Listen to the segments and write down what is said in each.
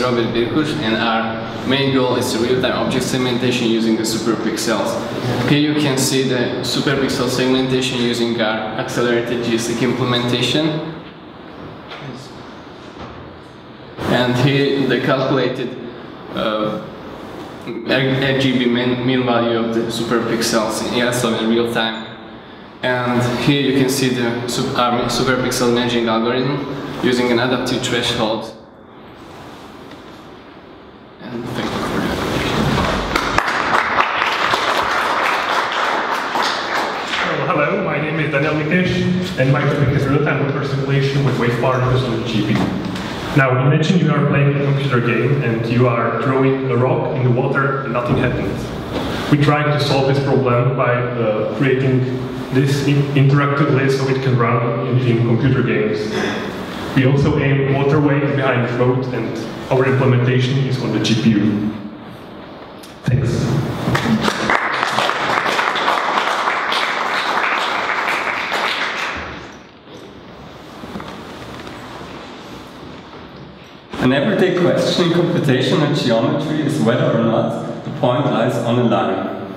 Robert Birkush and our main goal is real-time object segmentation using the superpixels. Here you can see the superpixel segmentation using our accelerated GSLIC implementation. And here the calculated uh, RGB mean, mean value of the superpixels in also in real time. And here you can see the our superpixel merging algorithm using an adaptive threshold and thank you for your hello, my name is Daniel Mikesh, and my topic is real-time water simulation with wave particles on GPU. Now, imagine you are playing a computer game and you are throwing a rock in the water and nothing happens. We tried to solve this problem by uh, creating this interactive list so it can run in, in computer games. We also aim waterway behind the float and our implementation is on the GPU. Thanks. An everyday question in computational geometry is whether or not the point lies on a line.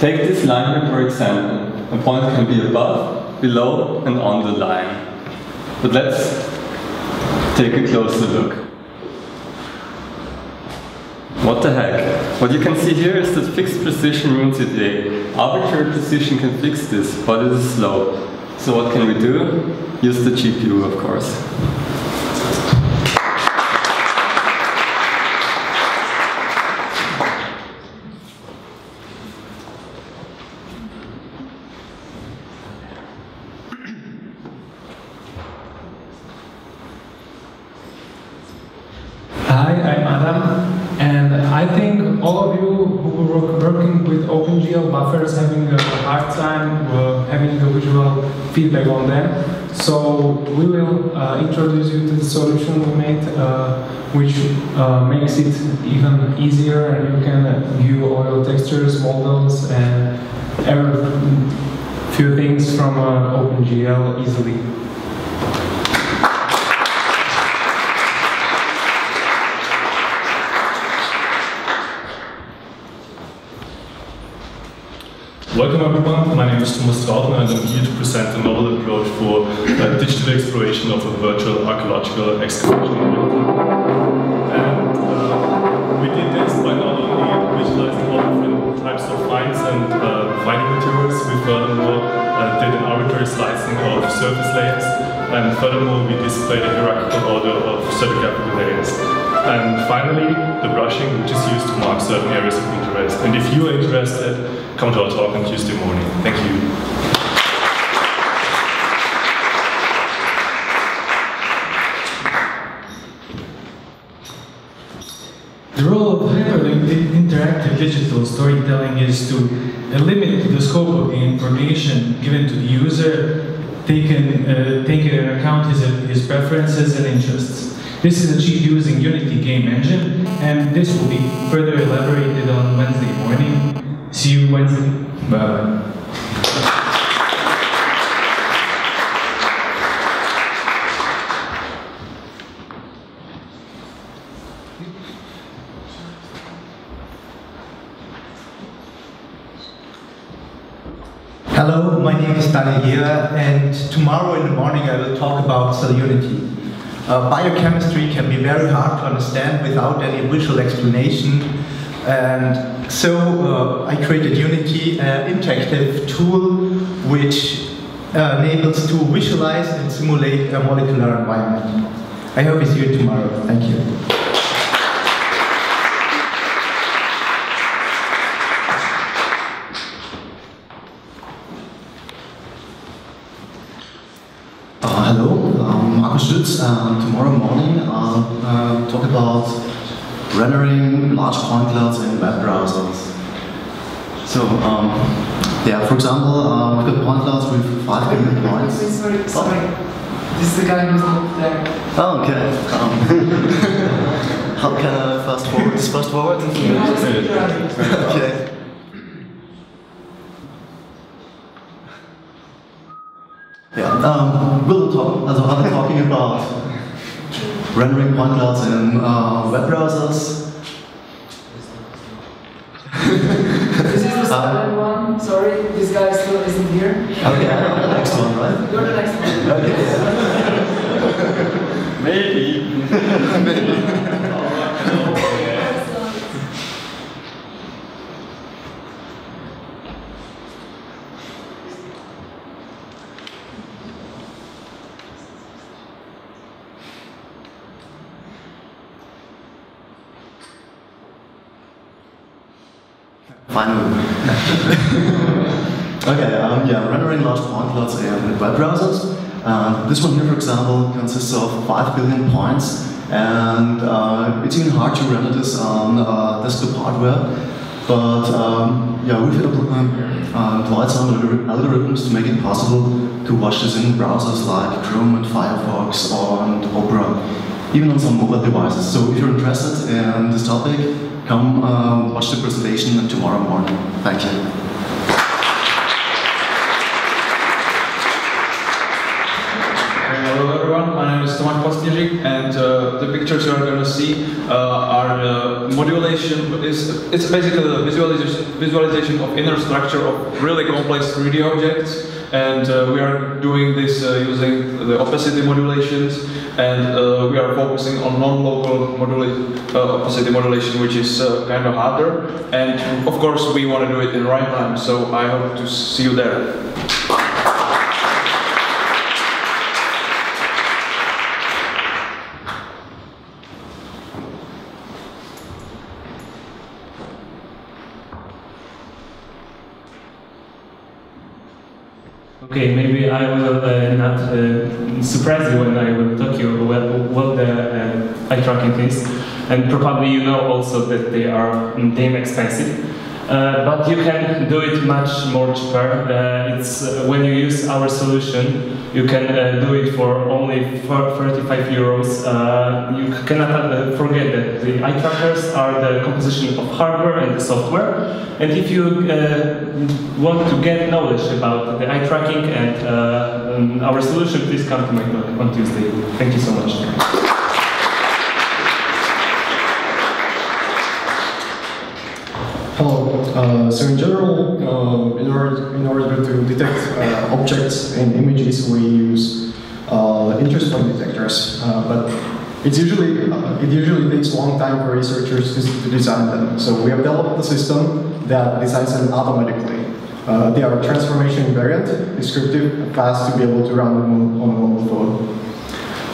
Take this line here for example. A point can be above, below and on the line. But let's take a closer look. What the heck? What you can see here is that fixed precision means it A. Arbitrary precision can fix this, but it is slow. So what can we do? Use the GPU, of course. Hi, I'm Adam, and I think all of you who are working with OpenGL buffers having a hard time uh, having a visual feedback on them. So we will uh, introduce you to the solution we made, uh, which uh, makes it even easier, and you can view all your textures, models, and every few things from uh, OpenGL easily. Welcome everyone, my name is Thomas Trautner and I'm here to present a novel approach for uh, digital exploration of a virtual archaeological excavation And uh, we did this by not only visualizing all different types of finds and uh, finding materials, we furthermore uh, did an arbitrary slicing of surface layers and furthermore we displayed a hierarchical order of stratigraphic layers. And finally, the brushing, which is used to mark certain areas of interest. And if you are interested, come to our talk on Tuesday morning. Thank you. The role of hyperlinked interactive digital storytelling is to limit the scope of the information given to the user, taking, uh, taking into account his, his preferences and interests. This is achieved using Unity Game Engine, and this will be further elaborated on Wednesday morning. See you Wednesday. Bye. Hello, my name is Daniel Gera, and tomorrow in the morning I will talk about cell unity. Uh, biochemistry can be very hard to understand without any visual explanation, and so uh, I created Unity, an interactive tool which uh, enables to visualize and simulate a molecular environment. I hope to see you tomorrow. Thank you. Uh, hello, um, Markus Schütz. Uh, tomorrow morning I'll uh, talk about rendering large point clouds in web browsers. So, um, yeah, for example, uh, we've got point clouds with 5 billion points. Wait, sorry, sorry. This is the guy who's not there. Oh, okay. Um, how can I fast forward? Is fast forward? okay. Yeah, um, we'll talk, also I'm talking about rendering point clouds in uh, web browsers. This is the silent one. Sorry, this guy still isn't here. Okay, the next one, right? You're the next one. Okay. Maybe. Maybe. Finally. okay, um, yeah, rendering large point clouds in web browsers. Uh, this one here, for example, consists of 5 billion points, and uh, it's even hard to render this on uh, desktop hardware. But um, yeah, we've um, employed some algorithms to make it possible to watch this in browsers like Chrome and Firefox or and Opera, even on some mobile devices. So if you're interested in this topic, come uh, watch the presentation tomorrow morning. Thank you. Tomáš Pastniřík and uh, the pictures you are going to see uh, are uh, modulation, is, it's basically the visualization, visualization of inner structure of really complex 3D objects. And uh, we are doing this uh, using the opacity modulations. And uh, we are focusing on non-local opacity modulation which is kind of harder. And of course we want to do it in right time so I hope to see you there. Okay, maybe I will uh, not uh, surprise you when I will talk you what, what the uh, eye tracking is, and probably you know also that they are mm, damn expensive. Uh, but you can do it much more cheaper. Uh, it's uh, when you use our solution, you can uh, do it for only for 35 euros. Uh, you cannot uh, forget that the eye trackers are the composition of hardware and the software. And if you uh, want to get knowledge about the eye tracking and uh, um, our solution, please come to my talk on Tuesday. Thank you so much. Hello. Uh, so in general, uh, in, order, in order to detect uh, objects and images, we use uh, interest point detectors. Uh, but it's usually uh, it usually takes a long time for researchers to, to design them. So we have developed a system that designs them automatically. They are transformation invariant, descriptive, fast to be able to run them on, a mobile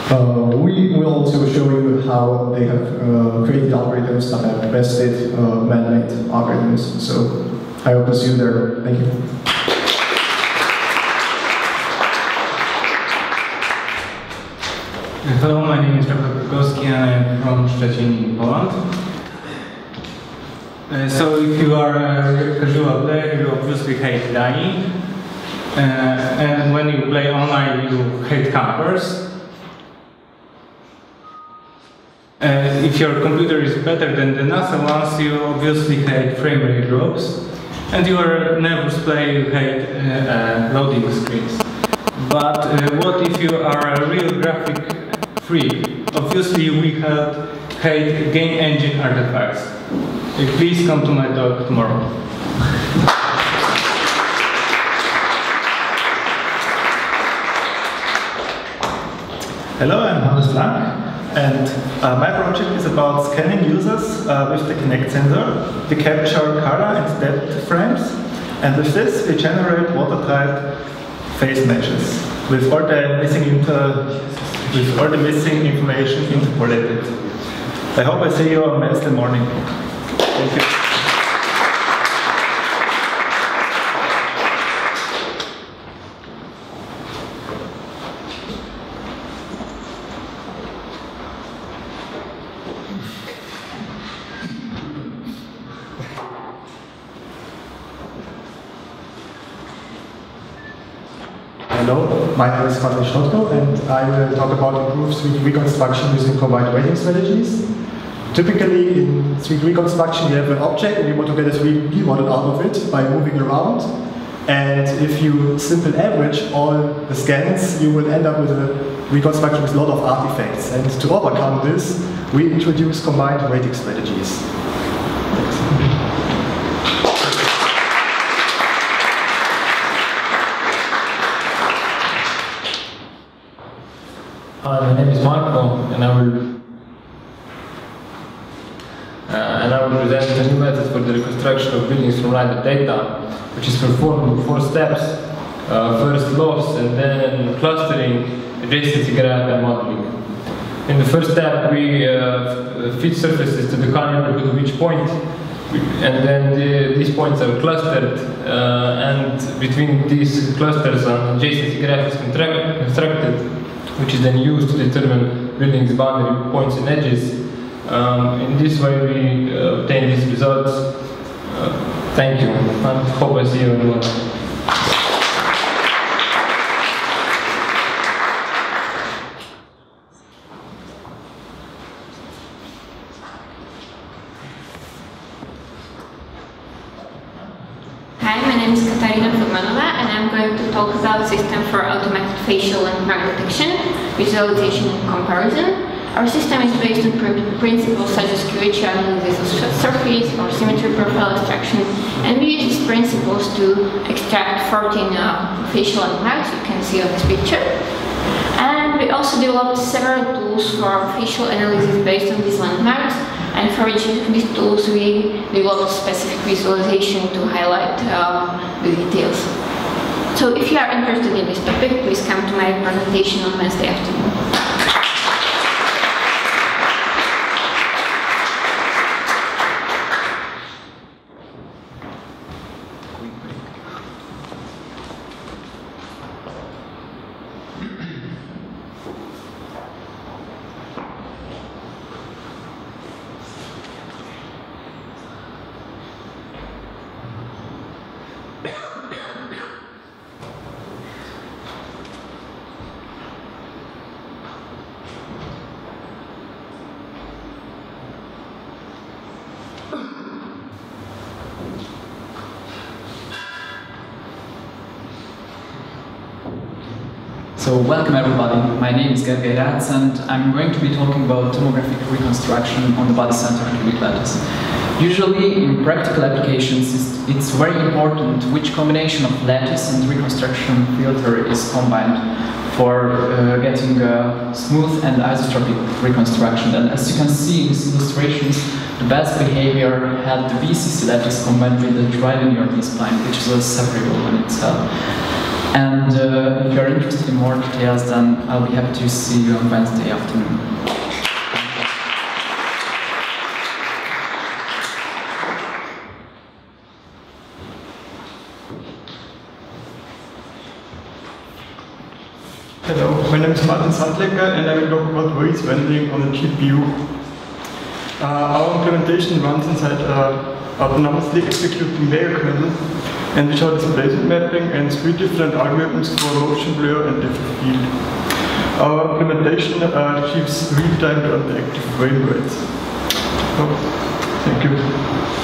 phone. We will also show you how they have created algorithms that have bested uh, So I hope to see you there. Thank you. Hello, my name is Robert Bukowski and I'm from Szczecin in Poland. Uh, so if you are a casual player, you obviously hate dying. Uh, and when you play online, you hate campers. Uh, if your computer is better than the NASA ones, you obviously hate frame rate drops. And you are a nervous player, you hate uh, uh, loading screens. But uh, what if you are a real graphic freak? Obviously, we have hate game engine artifacts. Uh, please come to my talk tomorrow. Hello, I'm Hannes Blank, and uh, my project is about scanning users uh, with the Kinect sensor. We capture color and depth frames, and with this we generate watertight face meshes with all the missing inter with all the missing information interpolated. I hope I see you on Wednesday morning. Thank you. Hello, my name is Konrad Schnotko and I will talk about improved 3D reconstruction using combined weighting strategies. Typically in 3D reconstruction you have an object and you want to get a 3D model out of it by moving around and if you simple average all the scans you will end up with a reconstruction with a lot of artifacts. And to overcome this, we introduce combined weighting strategies. Hi, my name is Uh, and I will present a new method for the reconstruction of buildings from LiDAR data, which is performed in four steps. Uh, first loss, and then clustering, adjacency graph, and modeling. In the first step, we uh, fit surfaces to the neighborhood of each point, and then the, these points are clustered, and between these clusters, an adjacency graph is constructed, which is then used to determine buildings' boundary points and edges. Um, in this way, we uh, obtain these results. Uh, thank you. I hope I see you in one. Hi, my name is Katarina Furmanova and going to talk about system for automated facial and landmark detection, visualization and comparison. Our system is based on pr principles such as QHR analysis of surface or symmetry profile extraction and we use these principles to extract 14 uh, facial landmarks you can see on this picture. And we also developed several tools for facial analysis based on these landmarks and for each of these tools, we develop specific visualization to highlight um, the details. So if you are interested in this topic, please come to my presentation on Wednesday afternoon. So welcome everybody, my name is Gergely Ratz and I'm going to be talking about tomographic reconstruction on the body center cubic lattice. Usually in practical applications it's very important which combination of lattice and reconstruction filter is combined for uh, getting a smooth and isotropic reconstruction. And as you can see in these illustrations, the best behavior had the BCC lattice combined with the trilinear B-spline, which is a separable one itself. And uh, if you're interested in more details, then I'll be happy to see you on Wednesday afternoon. Hello, my name is Martin Sattlecker and I will talk about Reyes rendering on a GPU. Our implementation runs inside autonomously executing layer kernel and we show displacement mapping and three different algorithms for motion blur and depth field. Our implementation uh, achieves real-time to active frame rates. Oh, thank you.